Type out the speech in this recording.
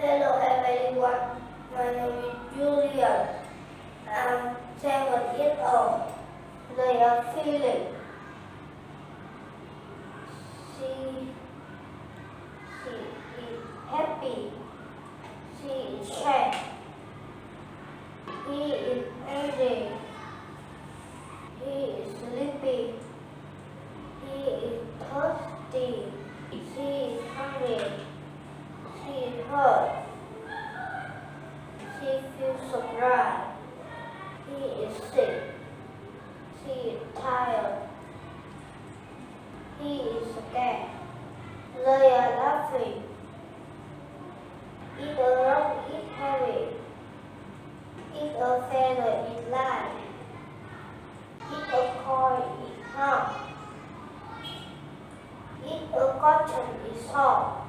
Hello everyone, my name is Julian. I'm seven years old. They are feeling. She, she is happy. She is sad. He is angry. He is sleepy. He is thirsty. She is hungry. Hurt. She feels surprised. He is sick. She is tired. He is scared. They are laughing. Eat a rock is heavy. Eat a feather is light. Eat a coin is hard. Eat a cotton is soft.